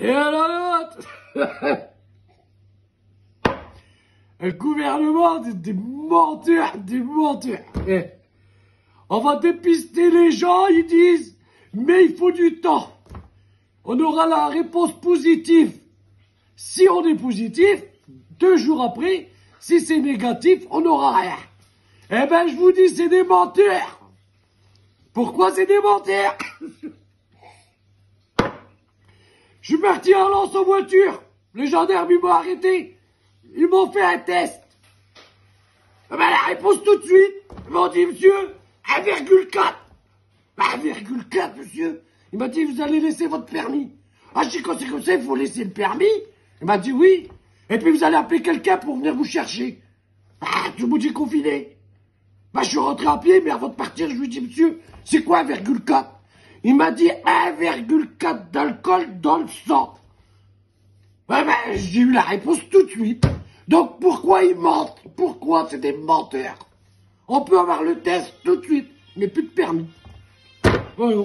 Et alors Le gouvernement, des menteurs, des menteurs. Eh, on va dépister les gens, ils disent, mais il faut du temps. On aura la réponse positive. Si on est positif, deux jours après, si c'est négatif, on n'aura rien. Eh ben, je vous dis, c'est des menteurs. Pourquoi c'est des menteurs? Je suis parti en lance en voiture. Les gendarmes, ils m'ont arrêté. Ils m'ont fait un test. Eh ben, la réponse tout de suite. Ils m'ont dit, monsieur, 1,4. 1,4, monsieur. Il m'a dit, vous allez laisser votre permis. Ah, je dis, quand c'est comme ça, il faut laisser le permis. Il m'a dit, oui. Et puis, vous allez appeler quelqu'un pour venir vous chercher. Ah, tout le monde confiné. Bah, je suis rentré à pied, mais avant de partir, je lui dis, monsieur, c'est quoi 1,4 Il m'a dit 1,4 d'alcool dans le sang. Ben, j'ai eu la réponse tout de suite. Donc, pourquoi ils mentent Pourquoi c'est des menteurs? On peut avoir le test tout de suite, mais plus de permis. Voilà.